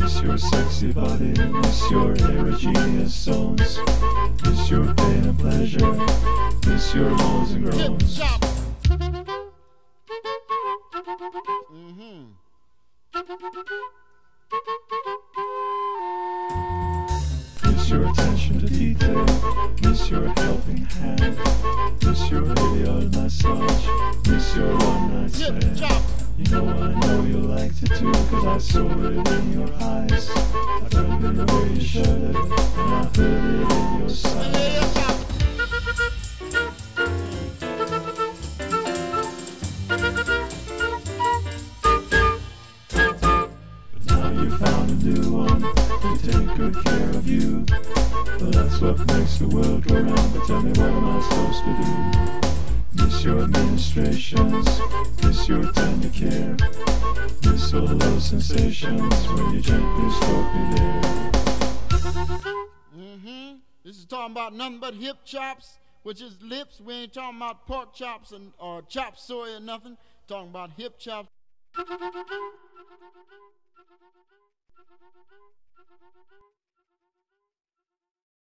Miss your sexy body, miss your erogenous zones, miss your pain and pleasure, miss your moans and groans. Mm-hmm. Miss your attention to detail, miss your helping hand, miss your radio massage, miss your one night stand. You know I know you liked it too, cause I saw it in your eyes. I felt in the way you shuddered, and I heard it in your sighs. But now you found a new one to take good care of you. But that's what makes the world go round. But tell me what am I supposed to do? Miss your administrations, miss your tender care, sensations when you gently stroke. Mm-hmm. This is talking about nothing but hip chops, which is lips. We ain't talking about pork chops and or chop suey or nothing. Talking about hip chops.